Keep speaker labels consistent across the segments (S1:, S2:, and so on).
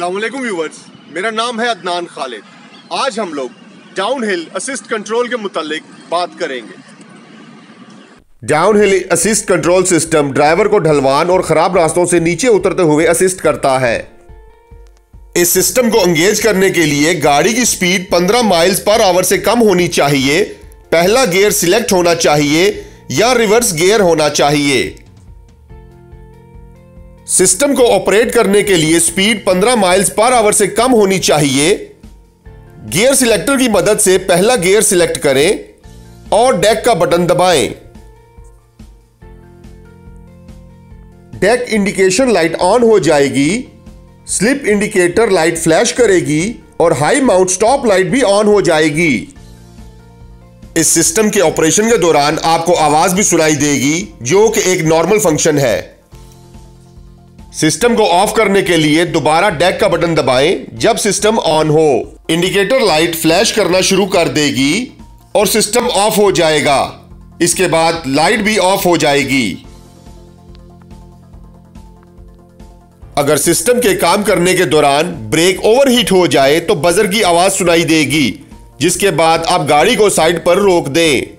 S1: वालेकुम व्यूवर्स मेरा नाम है अदनान खालिद। आज हम लोग डाउन हिल असिस्ट कंट्रोल के मुतालिक बात करेंगे। Down hill assist control system driver को ढलवान और खराब रास्तों से नीचे उतरते हुए असिस्ट करता है। इस सिस्टम को एंगेज करने के लिए गाड़ी की स्पीड 15 माइल्स पर आवर से कम होनी चाहिए, पहला गियर सिलेक्ट होना चाहिए या रिवर्स गियर होना चाहिए। सिस्टम को ऑपरेट करने के लिए स्पीड 15 माइल्स पर आवर से कम होनी चाहिए। गियर सिलेक्टर की मदद से पहला गियर सिलेक्ट करें और डेक का बटन दबाएँ। डेक इंडिकेशन लाइट ऑन हो जाएगी, स्लिप इंडिकेटर लाइट फ्लैश करेगी और हाई माउंट स्टॉप लाइट भी ऑन हो जाएगी। इस सिस्टम के ऑपरेशन के दौरान आपको आवाज़ भी सुनाई देगी, जो कि एक नॉर्मल फ़ंक्शन है। सिस्टम को ऑफ़ करने के लिए दोबारा डेक का बटन दबाएँ जब सिस्टम ऑन हो। इंडिकेटर लाइट फ्लैश करना शुरू कर देगी और सिस्टम ऑफ़ हो जाएगा। इसके बाद लाइट भी ऑफ़ हो जाएगी। अगर सिस्टम के काम करने के दौरान ब्रेक ओवरहीट हो जाए तो बजर की आवाज़ सुनाई देगी, जिसके बाद आप गाड़ी को साइड पर रोक दें।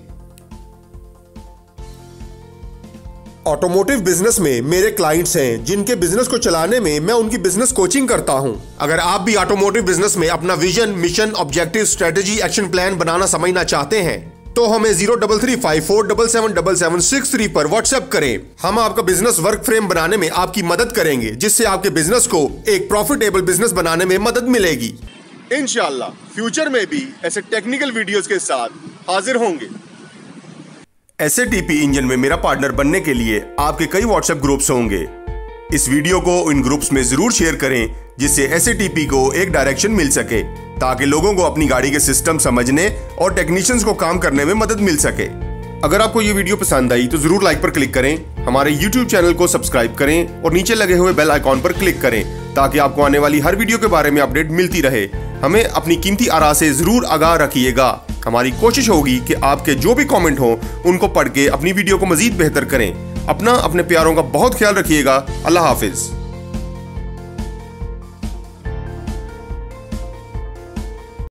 S1: ऑटोमोटिव बिज़नेस में मेरे क्लाइंट्स हैं, जिनके बिज़नेस को चलाने में मैं उनकी बिज़नेस कोचिंग करता हूँ। अगर आप भी ऑटोमोटिव बिज़नेस में अपना vision mission objective strategy action plan बनाना समझना चाहते हैं तो हमें zero double three five four double seven double seven six three पर व्हाट्सएप करें। हम आपका बिज़नेस वर्क फ्रेम बनाने में आपकी मदद करेंगे, जिससे आपके बिज़नेस को एक प्रॉफिटेबल बिज़नेस बनाने में मदद मिलेगी। इनशाला फ्यूचर में भी ऐसे टेक्निकल वीडियोस के साथ हाजिर होंगे। एस इंजन में मेरा पार्टनर बनने के लिए आपके कई व्हाट्सएप ग्रुप्स होंगे। इस वीडियो को इन ग्रुप्स में ज़रूर शेयर करें, जिससे एस को एक डायरेक्शन मिल सके, ताकि लोगों को अपनी गाड़ी के सिस्टम समझने और टेक्नीशियंस को काम करने में मदद मिल सके। अगर आपको ये वीडियो पसंद आई तो ज़रूर लाइक पर क्लिक करें, हमारे यूट्यूब चैनल को सब्सक्राइब करें और नीचे लगे हुए बेल आइकॉन पर क्लिक करें, ताकि आपको आने वाली हर वीडियो के बारे में अपडेट मिलती रहे। हमें अपनी कीमती आरा से ज़रूर आगाह रखिएगा। हमारी कोशिश होगी कि आपके जो भी कमेंट हो, उनको पढ़ के अपनी वीडियो को मजीद बेहतर करें। अपना, अपने प्यारों का बहुत ख्याल रखिएगा। अल्लाह हाफिज़।